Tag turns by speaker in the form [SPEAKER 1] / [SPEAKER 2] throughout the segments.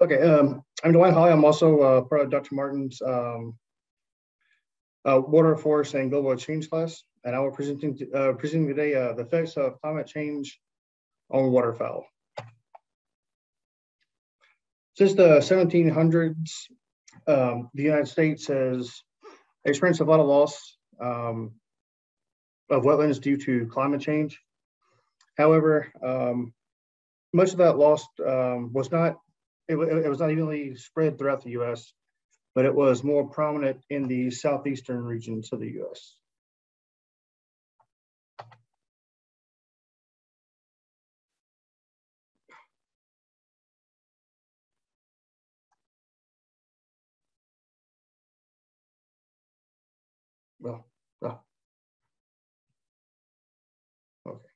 [SPEAKER 1] Okay, um, I'm Dwight Holley. I'm also uh, part of Dr. Martin's um, uh, water, forest, and global change class, and I will presenting uh, presenting today uh, the effects of climate change on waterfowl. Since the 1700s, um, the United States has experienced a lot of loss um, of wetlands due to climate change. However, um, most of that loss um, was not it, it, was not evenly spread throughout the U.S., but it was more prominent in the southeastern regions of the U.S. Well, oh. okay.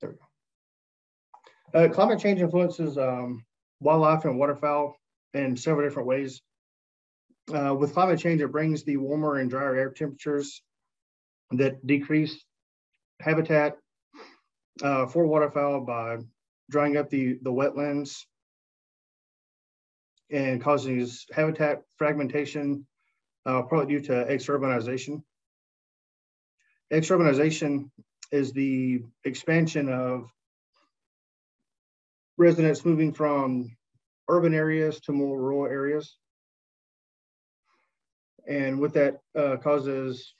[SPEAKER 1] There we go. Uh, climate change influences um, wildlife and waterfowl in several different ways. Uh, with climate change, it brings the warmer and drier air temperatures that decrease habitat uh, for waterfowl by drying up the, the wetlands and causes habitat fragmentation, uh, probably due to exurbanization. Exurbanization is the expansion of residents moving from urban areas to more rural areas. And with that uh, causes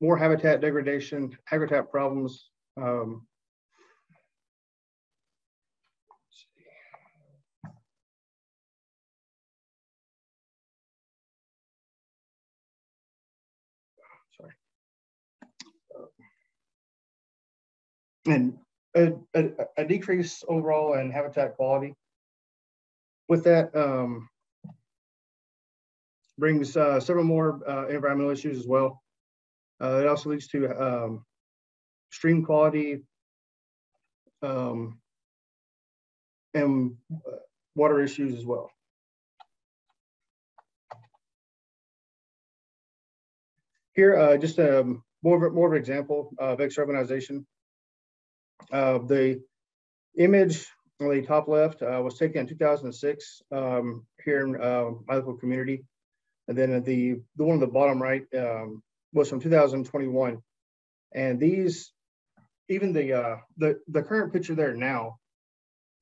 [SPEAKER 1] more habitat degradation, habitat problems. Um, sorry. And a, a, a decrease overall in habitat quality. With that, um, brings uh, several more uh, environmental issues as well. Uh, it also leads to um, stream quality um, and water issues as well. Here, uh, just um, more, of, more of an example of exurbanization. Uh, the image on the top left uh, was taken in 2006 um, here in uh, my local community. And then the, the one on the bottom right um, was from 2021. And these, even the, uh, the, the current picture there now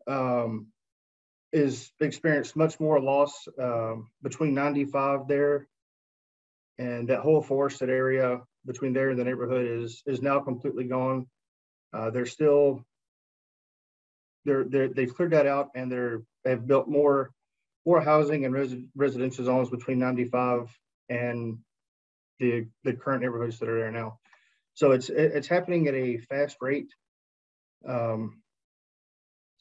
[SPEAKER 1] um, is experienced much more loss um, between 95 there and that whole forested area between there and the neighborhood is, is now completely gone. Uh, they're still they're, they're they've cleared that out and they're they've built more more housing and res, residential zones between 95 and the the current neighborhoods that are there now. So it's it's happening at a fast rate. Um,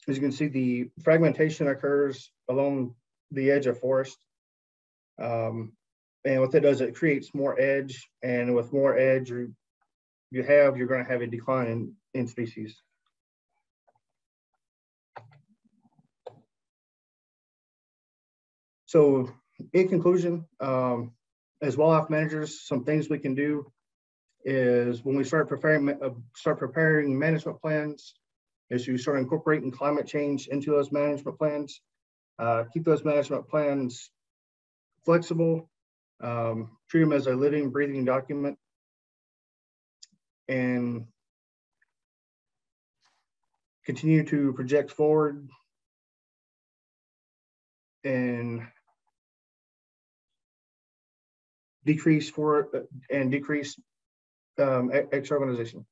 [SPEAKER 1] as you can see, the fragmentation occurs along the edge of forest. Um, and what that does, it creates more edge, and with more edge, you, you have, you're going to have a decline in, in species. So in conclusion, um, as wildlife managers, some things we can do is when we start preparing uh, start preparing management plans, is you start incorporating climate change into those management plans. Uh, keep those management plans flexible, um, treat them as a living, breathing document, and continue to project forward and decrease for and decrease um, exurbanization.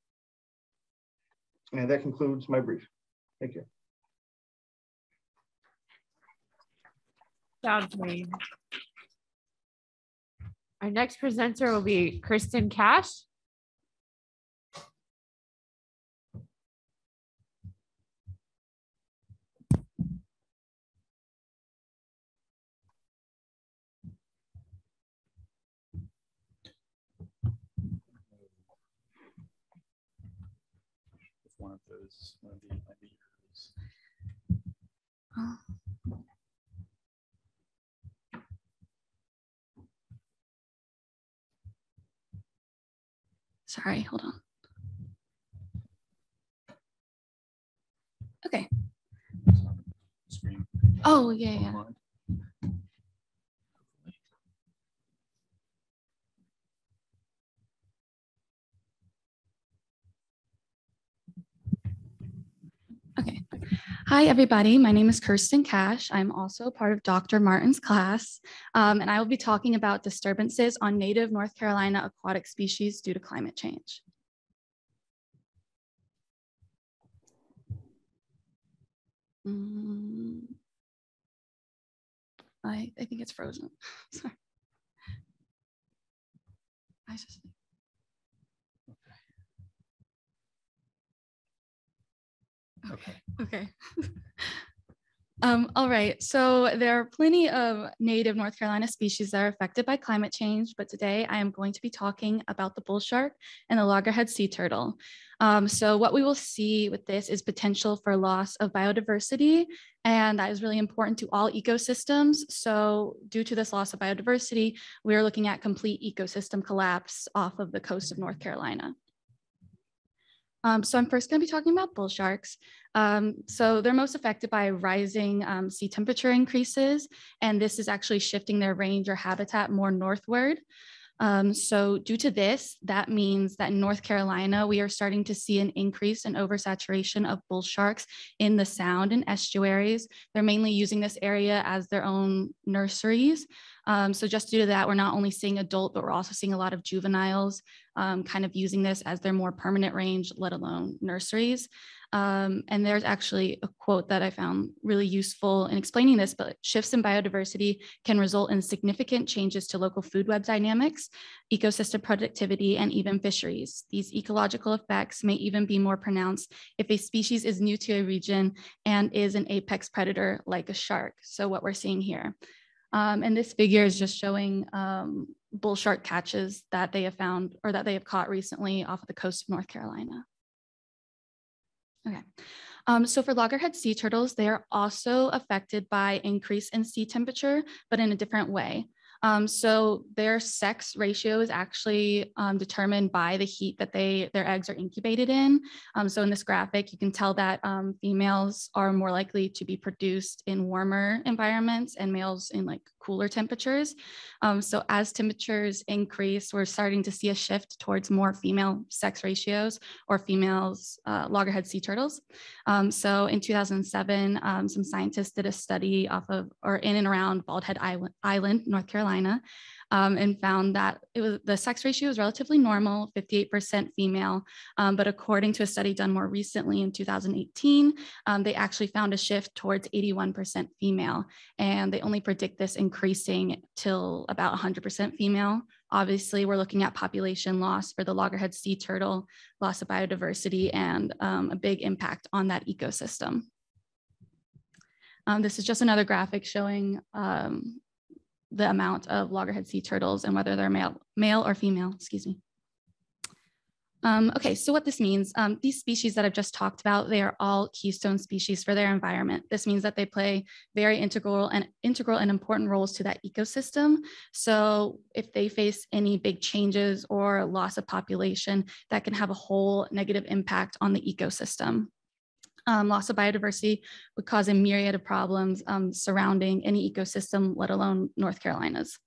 [SPEAKER 1] And that concludes my brief. Thank you.
[SPEAKER 2] Great. Our next presenter will be Kristen Cash.
[SPEAKER 3] One one of the ideas.
[SPEAKER 4] Sorry, hold on. Okay. Oh, yeah, yeah.
[SPEAKER 3] online.
[SPEAKER 4] Hi, everybody. My name is Kirsten Cash. I'm also part of Dr. Martin's class, um, and I will be talking about disturbances on native North Carolina aquatic species due to climate change. Mm. I, I think it's frozen. Sorry. I just.
[SPEAKER 3] Okay.
[SPEAKER 4] Okay. Um, all right, so there are plenty of native North Carolina species that are affected by climate change, but today I am going to be talking about the bull shark and the loggerhead sea turtle. Um, so what we will see with this is potential for loss of biodiversity, and that is really important to all ecosystems. So due to this loss of biodiversity, we are looking at complete ecosystem collapse off of the coast of North Carolina. Um, so I'm first going to be talking about bull sharks. Um, so they're most affected by rising um, sea temperature increases, and this is actually shifting their range or habitat more northward. Um, so due to this, that means that in North Carolina, we are starting to see an increase in oversaturation of bull sharks in the sound and estuaries. They're mainly using this area as their own nurseries. Um, so just due to that, we're not only seeing adult, but we're also seeing a lot of juveniles um, kind of using this as their more permanent range, let alone nurseries. Um, and there's actually a quote that I found really useful in explaining this, but shifts in biodiversity can result in significant changes to local food web dynamics, ecosystem productivity, and even fisheries. These ecological effects may even be more pronounced if a species is new to a region and is an apex predator like a shark. So what we're seeing here. Um, and this figure is just showing um, bull shark catches that they have found or that they have caught recently off of the coast of North Carolina. Okay. Um, so for loggerhead sea turtles, they are also affected by increase in sea temperature, but in a different way. Um, so their sex ratio is actually um, determined by the heat that they their eggs are incubated in. Um, so in this graphic, you can tell that um, females are more likely to be produced in warmer environments and males in like cooler temperatures. Um, so as temperatures increase, we're starting to see a shift towards more female sex ratios or females uh, loggerhead sea turtles. Um, so in 2007, some scientists did a study off of or in and around Bald Head Island, Island North Carolina Carolina, um, and found that it was the sex ratio was relatively normal, 58% female. Um, but according to a study done more recently in 2018, um, they actually found a shift towards 81% female. And they only predict this increasing till about 100% female. Obviously, we're looking at population loss for the loggerhead sea turtle, loss of biodiversity, and um, a big impact on that ecosystem. Um, this is just another graphic showing um, the amount of loggerhead sea turtles and whether they're male, male or female, excuse me. Um, okay, so what this means, um, these species that I've just talked about, they are all keystone species for their environment. This means that they play very integral and integral and important roles to that ecosystem. So if they face any big changes or loss of population, that can have a whole negative impact on the ecosystem um, loss of biodiversity would cause a myriad of problems um, surrounding any ecosystem, let alone North Carolina's.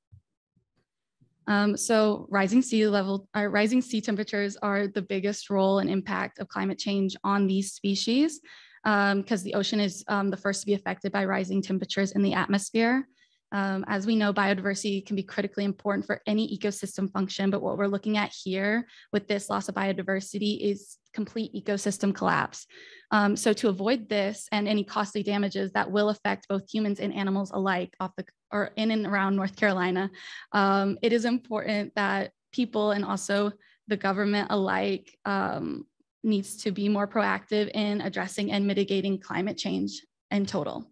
[SPEAKER 4] Um, so rising sea level, uh, rising sea temperatures are the biggest role and impact of climate change on these species because um, the ocean is um, the first to be affected by rising temperatures in the atmosphere. Um, as we know, biodiversity can be critically important for any ecosystem function, but what we're looking at here with this loss of biodiversity is complete ecosystem collapse. Um, so to avoid this and any costly damages that will affect both humans and animals alike off the or in and around North Carolina, um, it is important that people and also the government alike um, needs to be more proactive in addressing and mitigating climate change in total.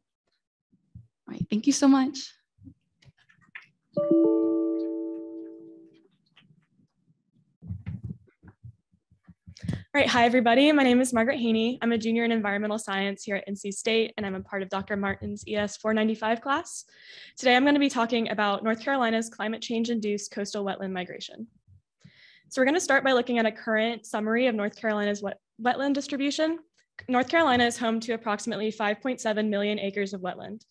[SPEAKER 4] All right, thank you so much.
[SPEAKER 5] All right, hi everybody. My name is Margaret Haney. I'm a junior in environmental science here at NC State, and I'm a part of Dr. Martin's ES 495 class. Today, I'm going to be talking about North Carolina's climate change-induced coastal wetland migration. So we're going to start by looking at a current summary of North Carolina's wet wetland distribution. North Carolina is home to approximately 5.7 million acres of wetland.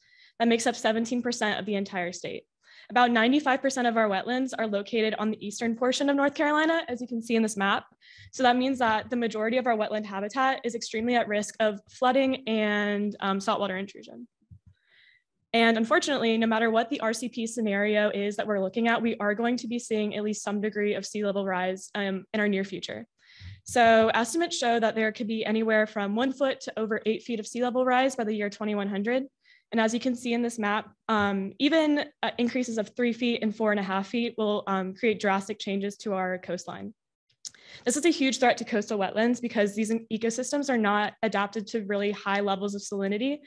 [SPEAKER 5] That makes up 17% of the entire state. About 95% of our wetlands are located on the eastern portion of North Carolina, as you can see in this map. So that means that the majority of our wetland habitat is extremely at risk of flooding and um, saltwater intrusion. And unfortunately, no matter what the RCP scenario is that we're looking at, we are going to be seeing at least some degree of sea level rise um, in our near future. So estimates show that there could be anywhere from one foot to over eight feet of sea level rise by the year 2100. And as you can see in this map, um, even uh, increases of three feet and four and a half feet will um, create drastic changes to our coastline. This is a huge threat to coastal wetlands because these ecosystems are not adapted to really high levels of salinity.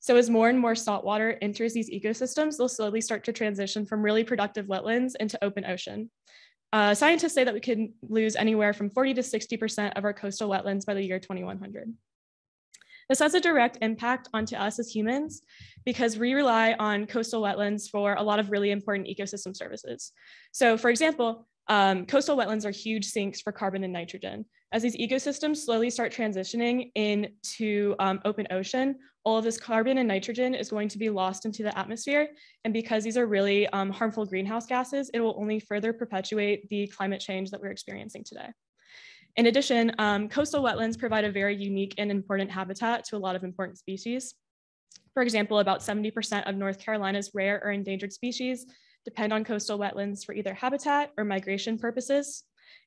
[SPEAKER 5] So as more and more salt water enters these ecosystems, they'll slowly start to transition from really productive wetlands into open ocean. Uh, scientists say that we could lose anywhere from 40 to 60% of our coastal wetlands by the year 2100. This has a direct impact onto us as humans because we rely on coastal wetlands for a lot of really important ecosystem services. So for example, um, coastal wetlands are huge sinks for carbon and nitrogen. As these ecosystems slowly start transitioning into um, open ocean, all of this carbon and nitrogen is going to be lost into the atmosphere. And because these are really um, harmful greenhouse gases, it will only further perpetuate the climate change that we're experiencing today. In addition, um, coastal wetlands provide a very unique and important habitat to a lot of important species. For example, about 70% of North Carolina's rare or endangered species depend on coastal wetlands for either habitat or migration purposes.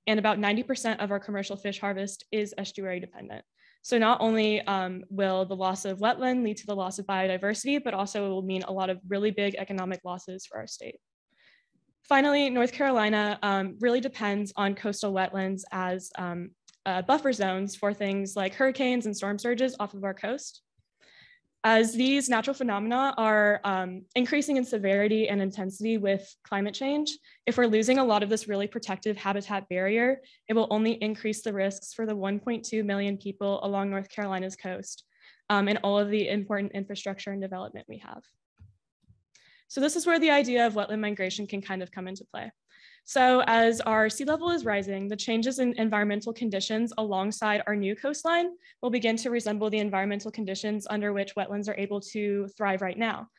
[SPEAKER 5] And about 90% of our commercial fish harvest is estuary dependent. So not only um, will the loss of wetland lead to the loss of biodiversity, but also it will mean a lot of really big economic losses for our state. Finally, North Carolina um, really depends on coastal wetlands as um, uh, buffer zones for things like hurricanes and storm surges off of our coast. As these natural phenomena are um, increasing in severity and intensity with climate change, if we're losing a lot of this really protective habitat barrier, it will only increase the risks for the 1.2 million people along North Carolina's coast um, and all of the important infrastructure and development we have. So this is where the idea of wetland migration can kind of come into play. So as our sea level is rising, the changes in environmental conditions alongside our new coastline will begin to resemble the environmental conditions under which wetlands are able to thrive right now.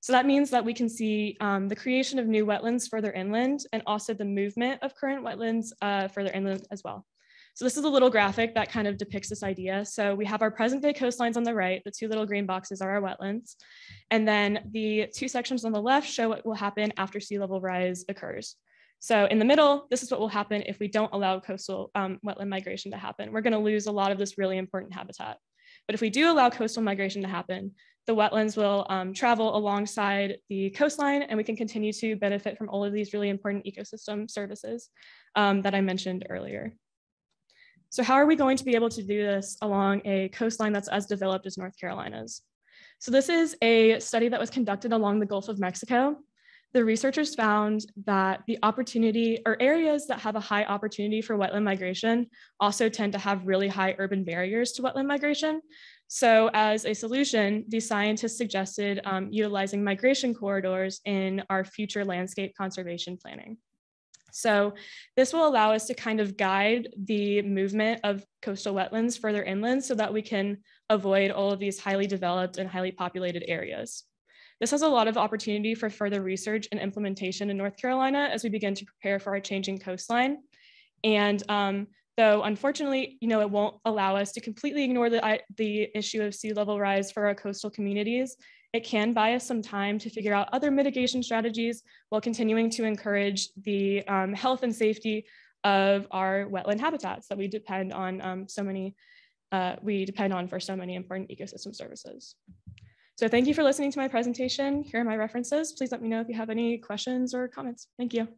[SPEAKER 5] So that means that we can see um, the creation of new wetlands further inland and also the movement of current wetlands uh, further inland as well. So this is a little graphic that kind of depicts this idea. So we have our present day coastlines on the right, the two little green boxes are our wetlands. And then the two sections on the left show what will happen after sea level rise occurs. So in the middle, this is what will happen if we don't allow coastal um, wetland migration to happen. We're gonna lose a lot of this really important habitat. But if we do allow coastal migration to happen, the wetlands will um, travel alongside the coastline and we can continue to benefit from all of these really important ecosystem services um, that I mentioned earlier. So how are we going to be able to do this along a coastline that's as developed as North Carolina's? So this is a study that was conducted along the Gulf of Mexico. The researchers found that the opportunity or areas that have a high opportunity for wetland migration also tend to have really high urban barriers to wetland migration. So as a solution, the scientists suggested um, utilizing migration corridors in our future landscape conservation planning. So this will allow us to kind of guide the movement of coastal wetlands further inland so that we can avoid all of these highly developed and highly populated areas. This has a lot of opportunity for further research and implementation in North Carolina as we begin to prepare for our changing coastline. And um, though unfortunately, you know, it won't allow us to completely ignore the, the issue of sea level rise for our coastal communities, it can buy us some time to figure out other mitigation strategies while continuing to encourage the um, health and safety of our wetland habitats that we depend on um, so many, uh, we depend on for so many important ecosystem services. So thank you for listening to my presentation. Here are my references. Please let me know if you have any questions or comments. Thank you.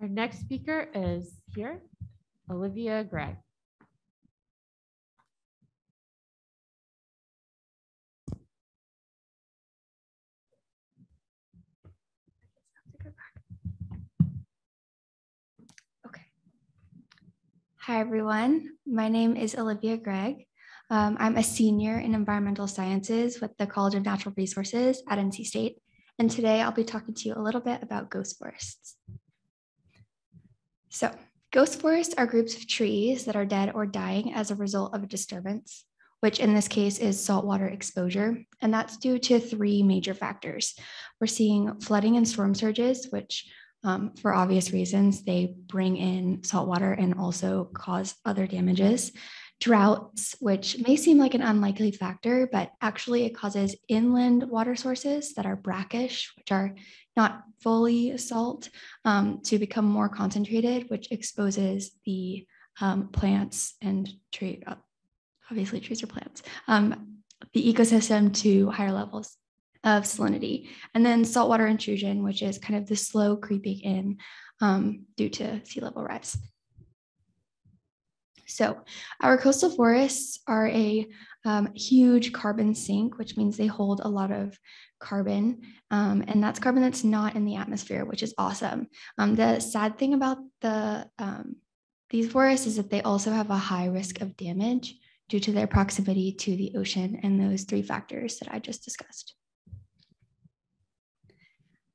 [SPEAKER 2] Our next speaker is here, Olivia Gregg. Okay.
[SPEAKER 6] Hi, everyone. My name is Olivia Gregg. Um, I'm a senior in environmental sciences with the College of Natural Resources at NC State. And today I'll be talking to you a little bit about ghost forests. So ghost forests are groups of trees that are dead or dying as a result of a disturbance which in this case is saltwater exposure. And that's due to three major factors. We're seeing flooding and storm surges, which um, for obvious reasons, they bring in saltwater and also cause other damages. Droughts, which may seem like an unlikely factor, but actually it causes inland water sources that are brackish, which are not fully salt, um, to become more concentrated, which exposes the um, plants and tree, uh, obviously trees are plants, um, the ecosystem to higher levels of salinity. And then saltwater intrusion, which is kind of the slow creeping in um, due to sea level rise. So our coastal forests are a um, huge carbon sink, which means they hold a lot of carbon. Um, and that's carbon that's not in the atmosphere, which is awesome. Um, the sad thing about the um, these forests is that they also have a high risk of damage due to their proximity to the ocean and those three factors that I just discussed.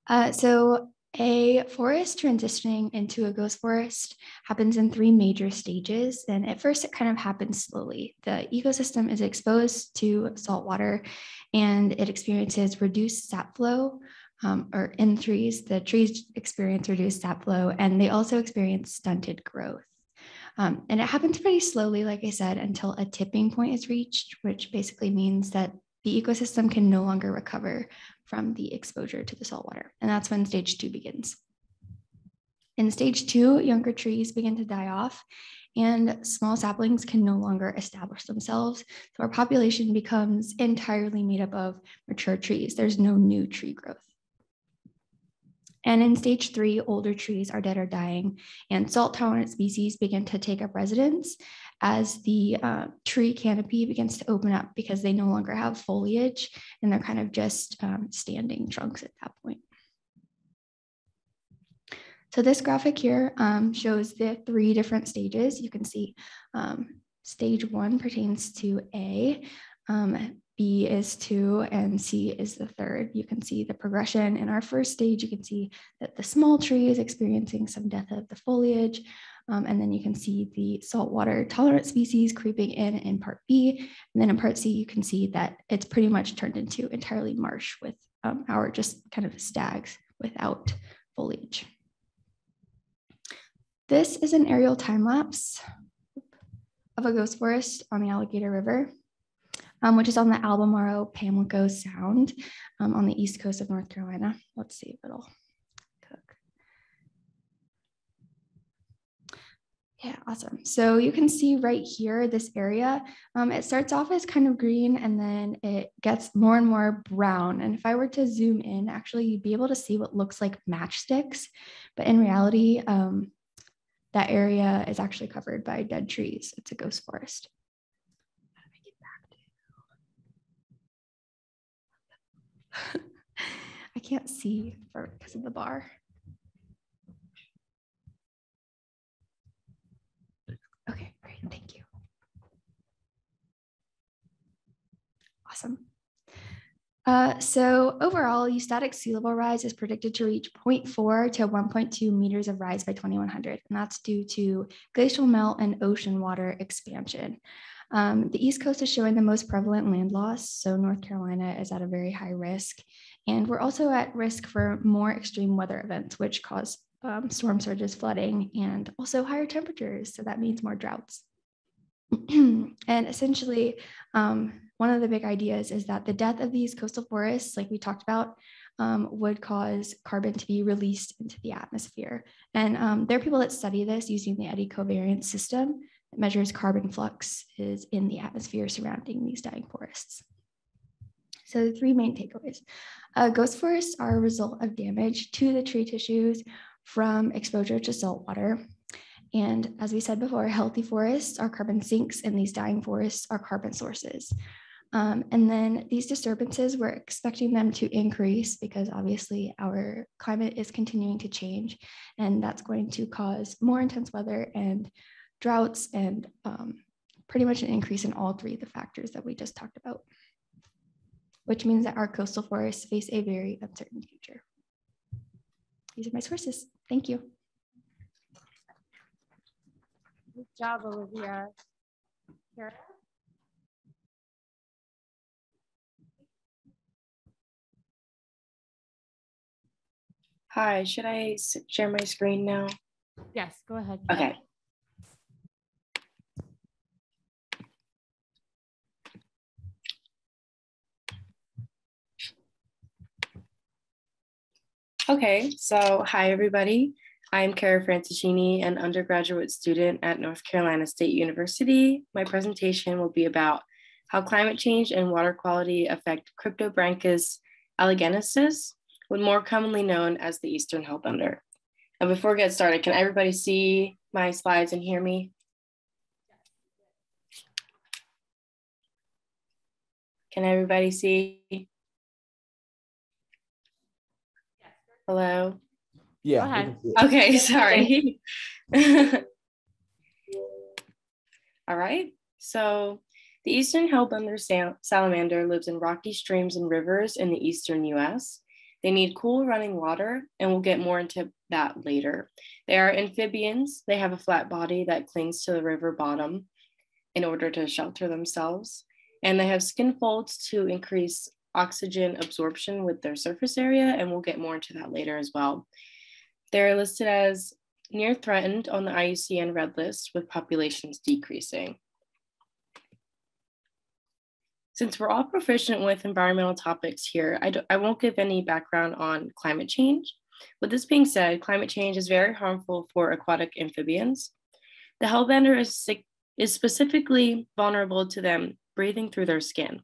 [SPEAKER 6] Uh, so a forest transitioning into a ghost forest happens in three major stages. And at first, it kind of happens slowly. The ecosystem is exposed to salt water and it experiences reduced sap flow. Um, or in trees, the trees experience reduced sap flow and they also experience stunted growth. Um, and it happens pretty slowly, like I said, until a tipping point is reached, which basically means that the ecosystem can no longer recover from the exposure to the saltwater. And that's when stage two begins. In stage two, younger trees begin to die off and small saplings can no longer establish themselves. So our population becomes entirely made up of mature trees. There's no new tree growth. And in stage three, older trees are dead or dying, and salt tolerant species begin to take up residence as the uh, tree canopy begins to open up because they no longer have foliage and they're kind of just um, standing trunks at that point. So this graphic here um, shows the three different stages. You can see um, stage one pertains to A. Um, B is two and C is the third. You can see the progression in our first stage. You can see that the small tree is experiencing some death of the foliage. Um, and then you can see the saltwater tolerant species creeping in in part B. And then in part C, you can see that it's pretty much turned into entirely marsh with um, our just kind of stags without foliage. This is an aerial time lapse of a ghost forest on the Alligator River um, which is on the Albemarle Pamlico Sound um, on the east coast of North Carolina. Let's see if it'll cook. Yeah, awesome. So you can see right here, this area, um, it starts off as kind of green and then it gets more and more brown. And if I were to zoom in, actually, you'd be able to see what looks like matchsticks. But in reality, um, that area is actually covered by dead trees. It's a ghost forest. I can't see for because of the bar. Okay, great, thank you. Awesome. Uh, so overall, eustatic sea level rise is predicted to reach 0.4 to 1.2 meters of rise by 2100, and that's due to glacial melt and ocean water expansion. Um, the East Coast is showing the most prevalent land loss, so North Carolina is at a very high risk. And we're also at risk for more extreme weather events, which cause um, storm surges, flooding, and also higher temperatures. So that means more droughts. and essentially, um, one of the big ideas is that the death of these coastal forests, like we talked about, um, would cause carbon to be released into the atmosphere. And um, there are people that study this using the eddy covariance system that measures carbon flux is in the atmosphere surrounding these dying forests. So the three main takeaways. Uh, ghost forests are a result of damage to the tree tissues from exposure to salt water. And as we said before, healthy forests are carbon sinks and these dying forests are carbon sources. Um, and then these disturbances, we're expecting them to increase because obviously our climate is continuing to change and that's going to cause more intense weather and droughts, and um, pretty much an increase in all three of the factors that we just talked about, which means that our coastal forests face a very uncertain future. These are my sources. Thank you.
[SPEAKER 2] Good job, Olivia. Cara?
[SPEAKER 7] Hi, should I share my screen now?
[SPEAKER 2] Yes, go ahead.
[SPEAKER 7] Okay. Okay, so hi everybody. I'm Cara Franceschini, an undergraduate student at North Carolina State University. My presentation will be about how climate change and water quality affect Cryptobranchus alleganiensis, what more commonly known as the Eastern Hellbender. And before we get started, can everybody see my slides and hear me? Can everybody see? Hello?
[SPEAKER 3] Yeah.
[SPEAKER 2] ahead.
[SPEAKER 3] we can see it.
[SPEAKER 7] Okay, sorry. All right, so the eastern hellbender sal- salamander lives in rocky streams and rivers in the eastern US. They need cool running water, and we'll get more into that later. They are amphibians. They have a flat body that clings to the river bottom in order to shelter themselves. And they have skin folds to increase oxygen absorption with their surface area, and we'll get more into that later as well. They're listed as near threatened on the IUCN red list with populations decreasing. Since we're all proficient with environmental topics here, I, I won't give any background on climate change. With this being said, climate change is very harmful for aquatic amphibians. The hellbender is, sick, is specifically vulnerable to them breathing through their skin.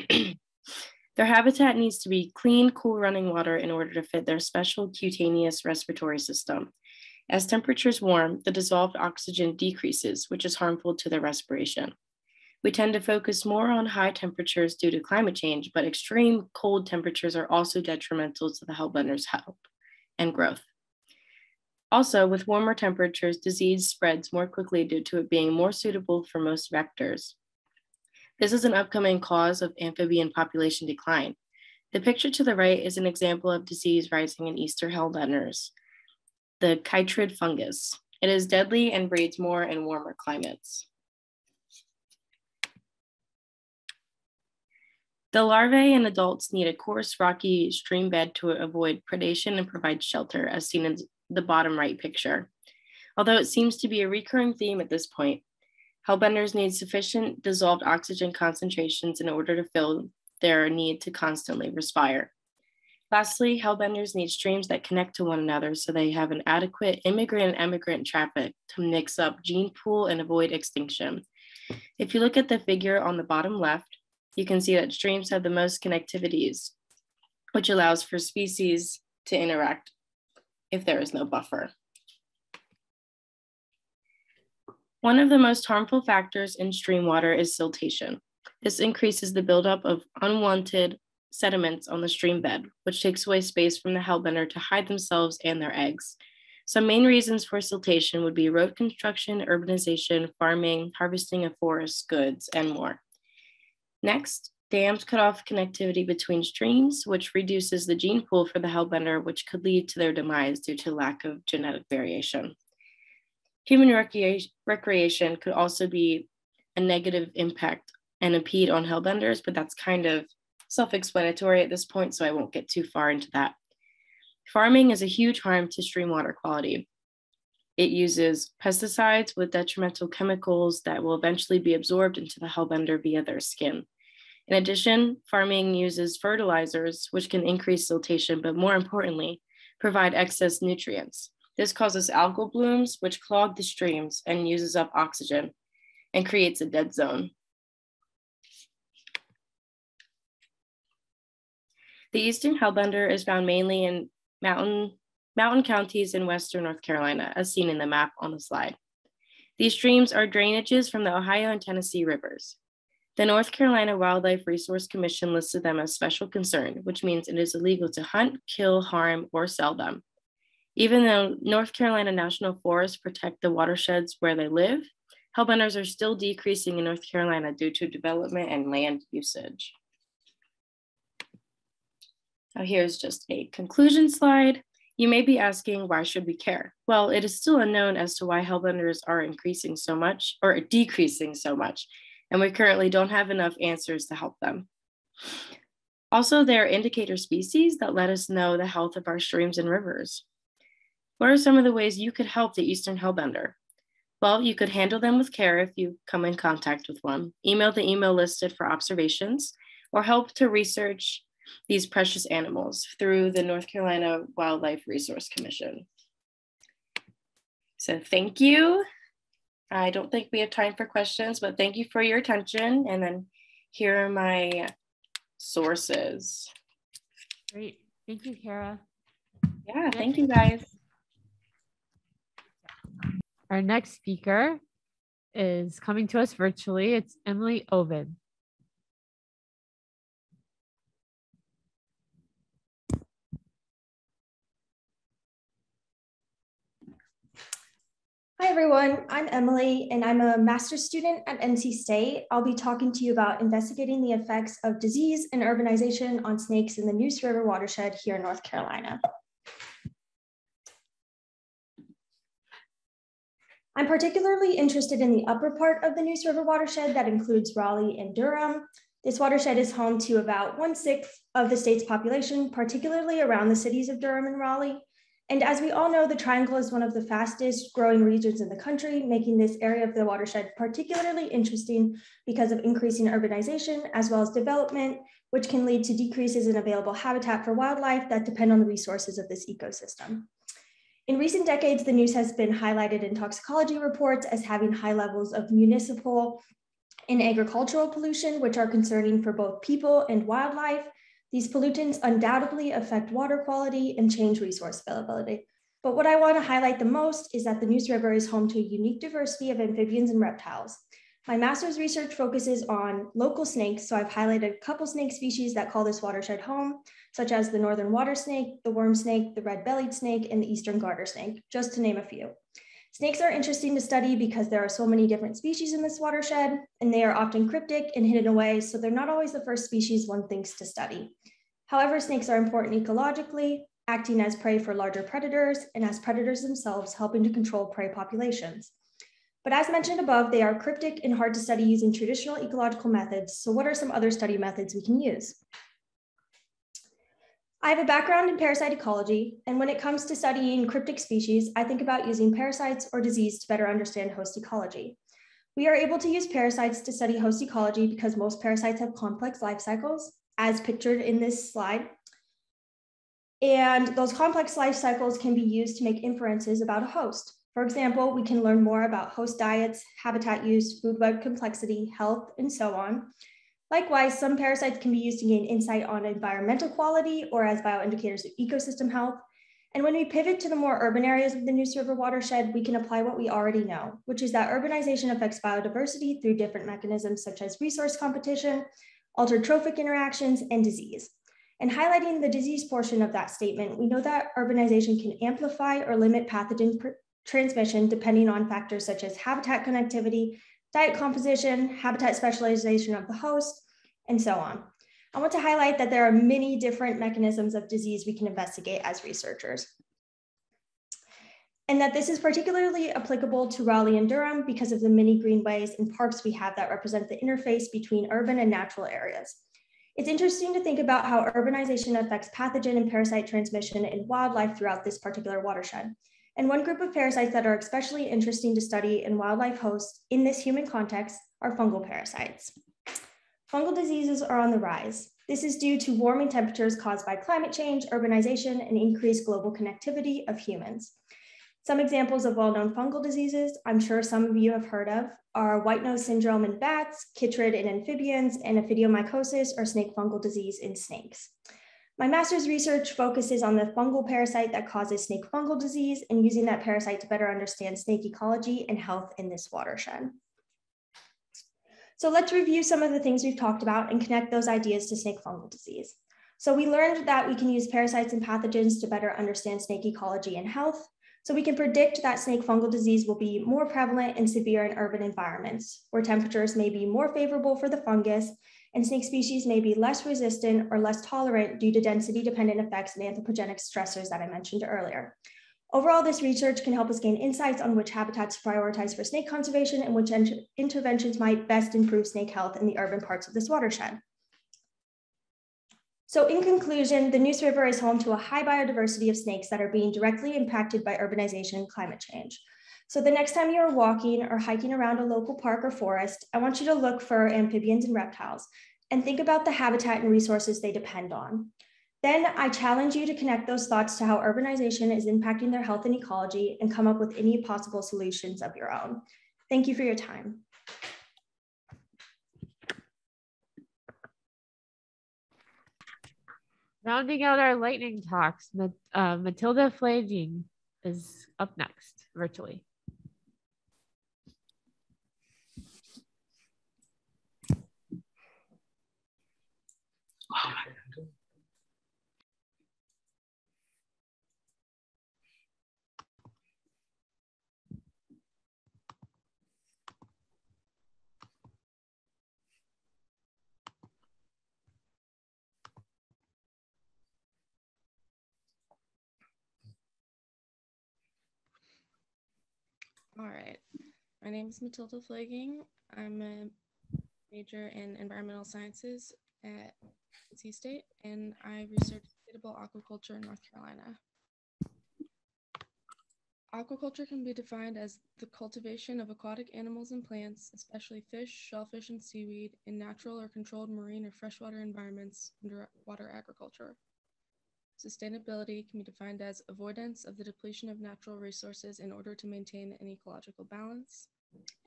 [SPEAKER 7] their habitat needs to be clean, cool running water in order to fit their special cutaneous respiratory system. As temperatures warm, the dissolved oxygen decreases, which is harmful to their respiration. We tend to focus more on high temperatures due to climate change, but extreme cold temperatures are also detrimental to the hellbender's health and growth. Also, with warmer temperatures, disease spreads more quickly due to it being more suitable for most vectors. This is an upcoming cause of amphibian population decline. The picture to the right is an example of disease rising in eastern hellbenders, the chytrid fungus. It is deadly and breeds more in warmer climates. The larvae and adults need a coarse, rocky stream bed to avoid predation and provide shelter, as seen in the bottom right picture. Although it seems to be a recurring theme at this point, hellbenders need sufficient dissolved oxygen concentrations in order to fill their need to constantly respire. Lastly, hellbenders need streams that connect to one another so they have an adequate immigrant and emigrant traffic to mix up gene pool and avoid extinction. If you look at the figure on the bottom left, you can see that streams have the most connectivities, which allows for species to interact if there is no buffer. One of the most harmful factors in stream water is siltation. This increases the buildup of unwanted sediments on the stream bed, which takes away space from the hellbender to hide themselves and their eggs. Some main reasons for siltation would be road construction, urbanization, farming, harvesting of forest goods, and more. Next, dams cut off connectivity between streams, which reduces the gene pool for the hellbender, which could lead to their demise due to lack of genetic variation. Human recreation, recreation could also be a negative impact and impede on hellbenders, but that's kind of self-explanatory at this point, so I won't get too far into that. Farming is a huge harm to stream water quality. It uses pesticides with detrimental chemicals that will eventually be absorbed into the hellbender via their skin. In addition, farming uses fertilizers, which can increase siltation, but more importantly, provide excess nutrients. This causes algal blooms, which clog the streams and uses up oxygen and creates a dead zone. The eastern hellbender is found mainly in mountain, mountain counties in western North Carolina, as seen in the map on the slide. These streams are drainages from the Ohio and Tennessee rivers. The North Carolina Wildlife Resource Commission listed them as special concern, which means it is illegal to hunt, kill, harm, or sell them. Even though North Carolina National Forests protect the watersheds where they live, hellbenders are still decreasing in North Carolina due to development and land usage. Now here's just a conclusion slide. You may be asking, why should we care? Well, it is still unknown as to why hellbenders are increasing so much or decreasing so much, and we currently don't have enough answers to help them. Also, there are indicator species that let us know the health of our streams and rivers. What are some of the ways you could help the Eastern Hellbender? Well, you could handle them with care if you come in contact with one, email the email listed for observations, or help to research these precious animals through the North Carolina Wildlife Resource Commission. So thank you. I don't think we have time for questions, but thank you for your attention. And then here are my sources.
[SPEAKER 2] Great. Thank you, Cara.
[SPEAKER 7] Yeah, thank you guys.
[SPEAKER 2] Our next speaker is coming to us virtually. It's Emily Ovid.
[SPEAKER 8] Hi everyone, I'm Emily and I'm a master's student at NC State. I'll be talking to you about investigating the effects of disease and urbanization on snakes in the Neuse River watershed here in North Carolina. I'm particularly interested in the upper part of the Neuse River watershed that includes Raleigh and Durham. This watershed is home to about one sixth of the state's population, particularly around the cities of Durham and Raleigh. And as we all know, the Triangle is one of the fastest growing regions in the country, making this area of the watershed particularly interesting because of increasing urbanization as well as development, which can lead to decreases in available habitat for wildlife that depend on the resources of this ecosystem. In recent decades, the Neuse has been highlighted in toxicology reports as having high levels of municipal and agricultural pollution, which are concerning for both people and wildlife, these pollutants undoubtedly affect water quality and change resource availability. But what I want to highlight the most is that the Neuse River is home to a unique diversity of amphibians and reptiles. My master's research focuses on local snakes, so I've highlighted a couple snake species that call this watershed home, such as the northern water snake, the worm snake, the red-bellied snake, and the eastern garter snake, just to name a few. Snakes are interesting to study because there are so many different species in this watershed, and they are often cryptic and hidden away, so they're not always the first species one thinks to study. However, snakes are important ecologically, acting as prey for larger predators and as predators themselves, helping to control prey populations. But as mentioned above, they are cryptic and hard to study using traditional ecological methods. So what are some other study methods we can use? I have a background in parasite ecology, and when it comes to studying cryptic species, I think about using parasites or disease to better understand host ecology. We are able to use parasites to study host ecology because most parasites have complex life cycles, as pictured in this slide. And those complex life cycles can be used to make inferences about a host. For example, we can learn more about host diets, habitat use, food web complexity, health, and so on. Likewise, some parasites can be used to gain insight on environmental quality or as bioindicators of ecosystem health. And when we pivot to the more urban areas of the Neuse River watershed, we can apply what we already know, which is that urbanization affects biodiversity through different mechanisms such as resource competition, altered trophic interactions, and disease. And highlighting the disease portion of that statement, we know that urbanization can amplify or limit pathogen transmission depending on factors such as habitat connectivity, diet composition, habitat specialization of the host, and so on. I want to highlight that there are many different mechanisms of disease we can investigate as researchers and that this is particularly applicable to Raleigh and Durham because of the many greenways and parks we have that represent the interface between urban and natural areas. It's interesting to think about how urbanization affects pathogen and parasite transmission in wildlife throughout this particular watershed. And one group of parasites that are especially interesting to study in wildlife hosts in this human context are fungal parasites. Fungal diseases are on the rise. This is due to warming temperatures caused by climate change, urbanization, and increased global connectivity of humans. Some examples of well-known fungal diseases I'm sure some of you have heard of are white nose syndrome in bats, chytrid in amphibians, and ophidiomycosis or snake fungal disease in snakes. My master's research focuses on the fungal parasite that causes snake fungal disease and using that parasite to better understand snake ecology and health in this watershed. So let's review some of the things we've talked about and connect those ideas to snake fungal disease. So we learned that we can use parasites and pathogens to better understand snake ecology and health. So we can predict that snake fungal disease will be more prevalent and severe in urban environments, where temperatures may be more favorable for the fungus, and snake species may be less resistant or less tolerant due to density-dependent effects and anthropogenic stressors that I mentioned earlier. Overall, this research can help us gain insights on which habitats to prioritize for snake conservation and which inter interventions might best improve snake health in the urban parts of this watershed. So in conclusion, the Neuse River is home to a high biodiversity of snakes that are being directly impacted by urbanization and climate change. So the next time you're walking or hiking around a local park or forest, I want you to look for amphibians and reptiles and think about the habitat and resources they depend on. Then I challenge you to connect those thoughts to how urbanization is impacting their health and ecology and come up with any possible solutions of your own. Thank you for your time.
[SPEAKER 2] Rounding out our lightning talks, uh, Mathilda Pflaeging is up next virtually.
[SPEAKER 9] All right. My name is Mathilda Pflaeging. I'm a major in environmental sciences at NC State, and I research sustainable aquaculture in North Carolina. Aquaculture can be defined as the cultivation of aquatic animals and plants, especially fish, shellfish, and seaweed, in natural or controlled marine or freshwater environments under water agriculture. Sustainability can be defined as avoidance of the depletion of natural resources in order to maintain an ecological balance.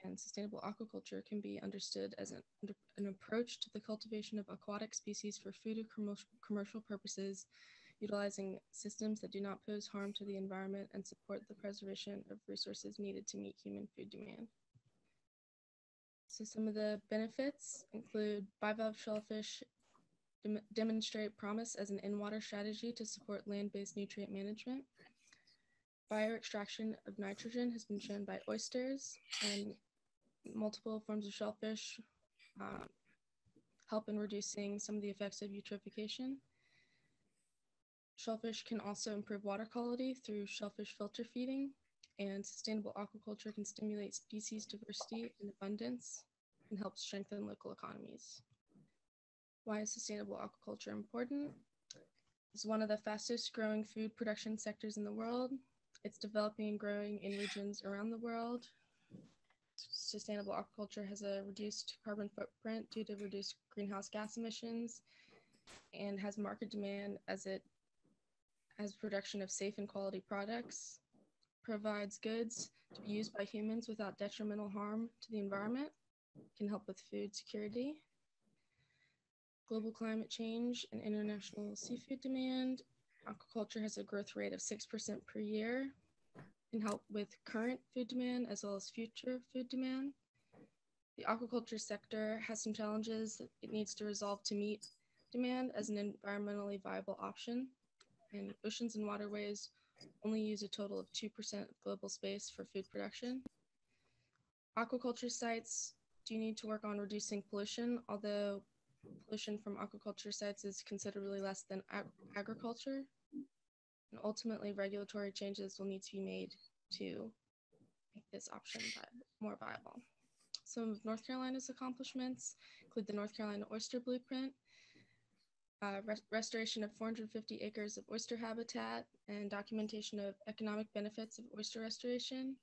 [SPEAKER 9] And sustainable aquaculture can be understood as an, an approach to the cultivation of aquatic species for food or commercial purposes, utilizing systems that do not pose harm to the environment and support the preservation of resources needed to meet human food demand. So some of the benefits include bivalve shellfish dem demonstrate promise as an in-water strategy to support land-based nutrient management. Bioextraction of nitrogen has been shown by oysters and multiple forms of shellfish uh, help in reducing some of the effects of eutrophication. Shellfish can also improve water quality through shellfish filter feeding, and sustainable aquaculture can stimulate species diversity and abundance and help strengthen local economies. Why is sustainable aquaculture important? It's one of the fastest growing food production sectors in the world. It's developing and growing in regions around the world. Sustainable aquaculture has a reduced carbon footprint due to reduced greenhouse gas emissions and has market demand as it has production of safe and quality products, provides goods to be used by humans without detrimental harm to the environment, can help with food security, global climate change and international seafood demand. Aquaculture has a growth rate of 6% per year and help with current food demand as well as future food demand. The aquaculture sector has some challenges that it needs to resolve to meet demand as an environmentally viable option. And oceans and waterways only use a total of 2% of global space for food production. Aquaculture sites do need to work on reducing pollution, although pollution from aquaculture sites is considerably less than ag agriculture. And ultimately, regulatory changes will need to be made to make this option more viable. Some of North Carolina's accomplishments include the North Carolina Oyster Blueprint, uh, restoration of 450 acres of oyster habitat, and documentation of economic benefits of oyster restoration.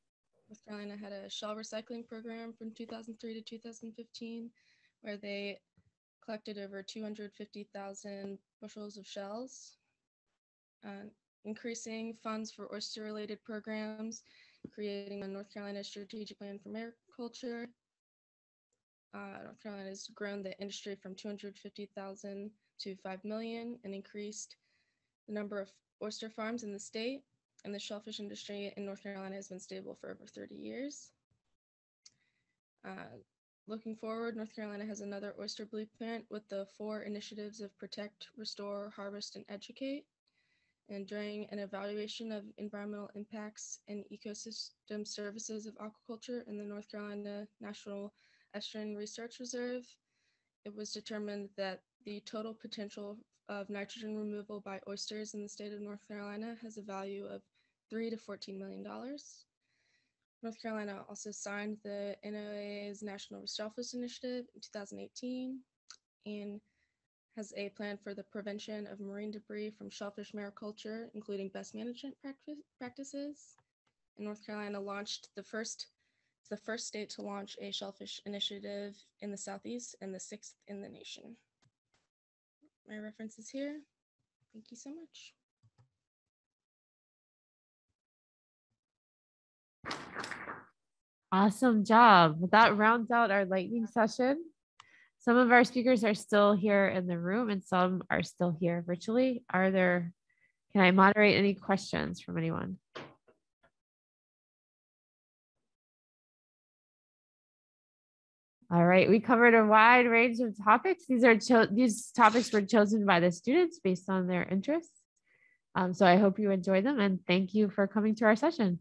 [SPEAKER 9] North Carolina had a shell recycling program from 2003 to 2015, where they collected over 250,000 bushels of shells, uh, increasing funds for oyster related programs, creating a North Carolina strategic plan for mariculture. Uh, North Carolina has grown the industry from 250,000 to 5 million and increased the number of oyster farms in the state. And the shellfish industry in North Carolina has been stable for over 30 years. Uh, Looking forward, North Carolina has another oyster blueprint with the four initiatives of protect, restore, harvest, and educate. And during an evaluation of environmental impacts and ecosystem services of aquaculture in the North Carolina National Estuarine Research Reserve, it was determined that the total potential of nitrogen removal by oysters in the state of North Carolina has a value of three to $14 million. North Carolina also signed the NOAA's National Shellfish Initiative in 2018 and has a plan for the prevention of marine debris from shellfish mariculture, including best management practi- practices. And North Carolina launched the first, the first state to launch a shellfish initiative in the southeast and the sixth in the nation. My references here. Thank you so much.
[SPEAKER 2] Awesome job. That rounds out our lightning session. Some of our speakers are still here in the room and some are still here virtually. Are there, can I moderate any questions from anyone? All right, we covered a wide range of topics. These are these topics were chosen by the students based on their interests. Um, so I hope you enjoy them and thank you for coming to our session.